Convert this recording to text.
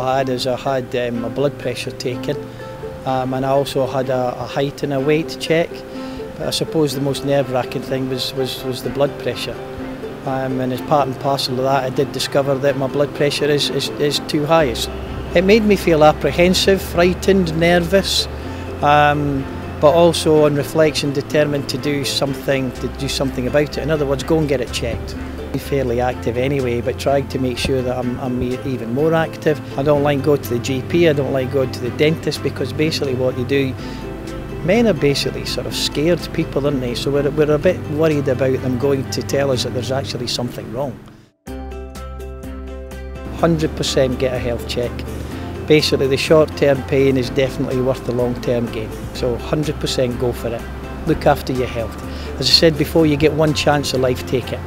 I had is I had um, my blood pressure taken um, and I also had a, a height and a weight check. But I suppose the most nerve-wracking thing was, was, was the blood pressure. Um, and as part and parcel of that I did discover that my blood pressure is, is, is too high. It made me feel apprehensive, frightened, nervous. Um, but also on reflection determined to do something to do something about it. In other words, go and get it checked. Fairly active anyway, but trying to make sure that I'm, I'm even more active. I don't like going to the GP, I don't like going to the dentist because basically what you do, men are basically sort of scared people, aren't they? So we're, we're a bit worried about them going to tell us that there's actually something wrong. 100% get a health check basically the short-term pain is definitely worth the long-term gain. So 100% go for it. Look after your health. As I said before, you get one chance of life, take it.